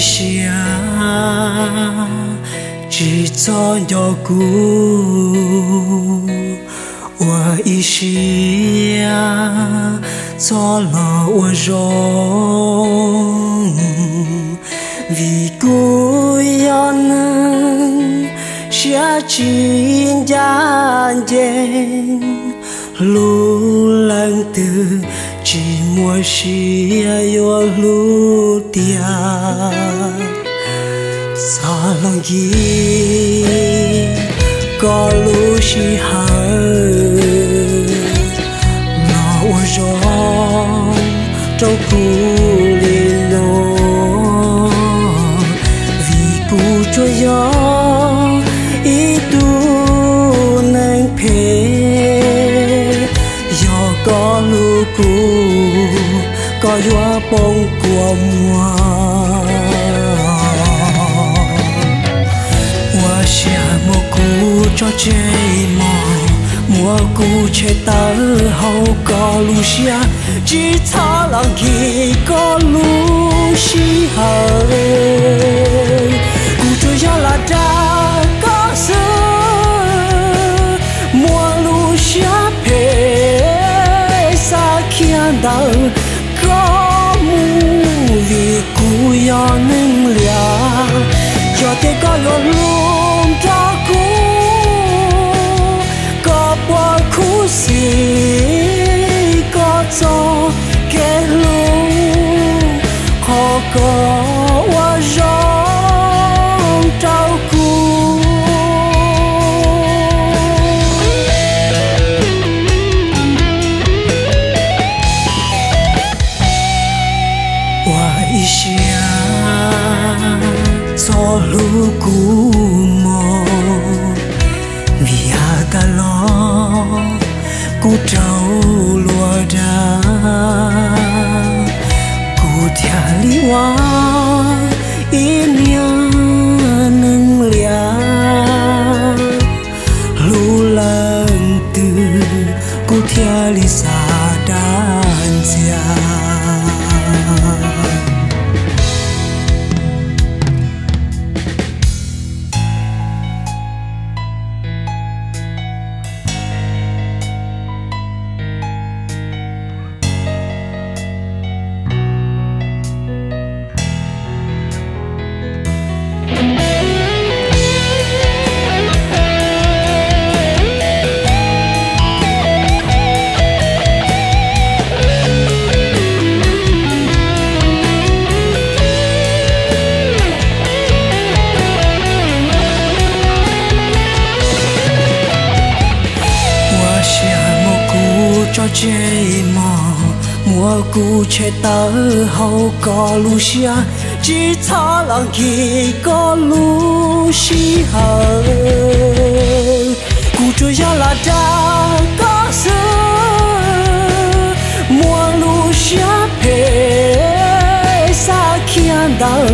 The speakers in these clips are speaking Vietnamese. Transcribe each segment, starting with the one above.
xia chỉ cho nhỏ cũ wa xia cho lo wa rong vì cô yon xia chín gian jen lu lang từ chỉ mua xia yêu lu tia sa lòng gi có lu xi hở nó rong trong cu li nó vì cu cho gió cu có gió bông của mùa. Hoa xia mùa cũ cho chơi mò, mùa cũ chơi tớ hậu có lu xia, chỉ thả lặng khi có lu kia có mu vì cũ yo nâng lia cho thế có yo luôn cho cũ có bỏ khu xì có cho kẻ luôn khó có ku trâu lùa ra. Ku thia li hoa in nâng lia lu lần tư ku thia li sa đan xia cho chê mò mùa cũ chê tớ hậu có lu xia, chỉ thả lặng khi có lu xi hờ cũ cho gió là đã có sự mùa lu xia pê xa kia đỡ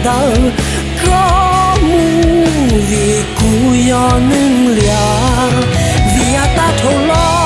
kia đỡ. Có mu vì cũ lia vì ta thâu lo